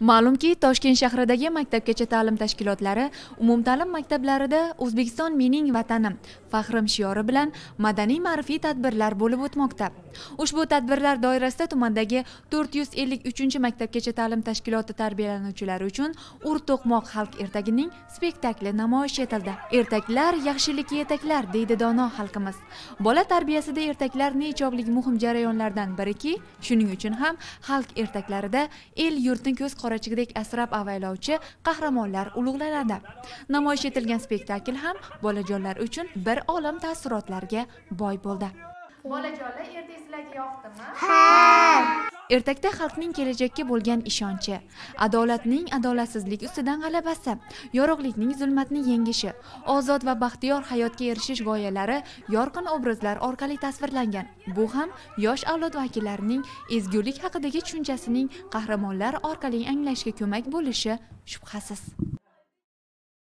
ma'lumki toshkent shahridagi maktabgacha ta'lim tashkilotlari umumta'lim maktablarida o'zbekiston mening vatanim faxrim shiori bilan madaniy ma'rifiy tadbirlar bo'lib o'tmoqda. Ushbu tadbirlar doirasida tumandagi to'rt yuz ellik uchinchi maktabgacha ta'lim tashkiloti tarbiyalanuvchilari uchun ur to'qmoq xalq ertagining spektakli namoyish etildi. Ertaklar yaxshilikka yetaklar deydi dono xalqimiz. Bola tarbiyasida ertaklar nechog'lik muhim jarayonlardan biriki shuning uchun ham xalq ertaklarida el yurtni ko'z qorachigidek asrab avaylovchi qahramonlar ulug'lanadi. Namoyish etilgan spektakl ham bolajonlar uchun bir olam taassurotlarga boy bo'ldi. Bolajonlar ertak sizlarga yoqdimi? Ha ertakda xalqning kelajakka bo'lgan ishonchi adolatning adolatsizlik ustidan g'alabasi yorug'likning zulmatni yengishi ozod va baxtiyor hayotga erishish g'oyalari yorqin obrazlar orqali tasvirlangan. Bu ham yosh avlod vakillarining ezgulik haqidagi tushunchasining qahramonlar orqali anglashga ko'mak bo'lishi shubhasiz.